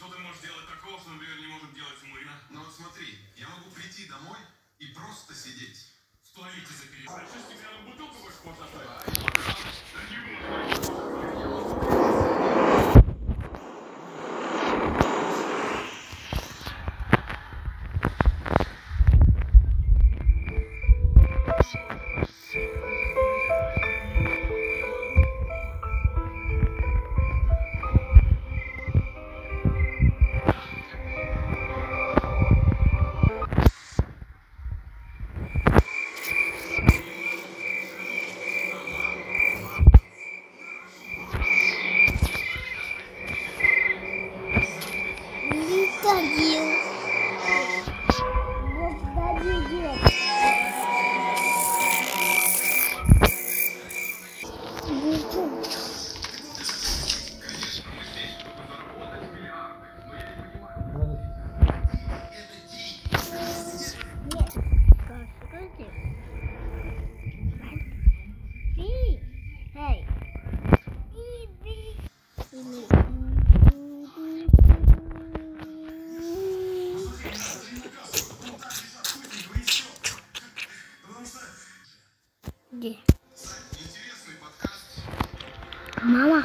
что ты можешь делать такого, что, например, не может делать Мурина? Ну вот смотри, я могу прийти домой и просто сидеть. В туалете запереть. А что, стеклянную бутылку больше можно ayudar. Где? Мама.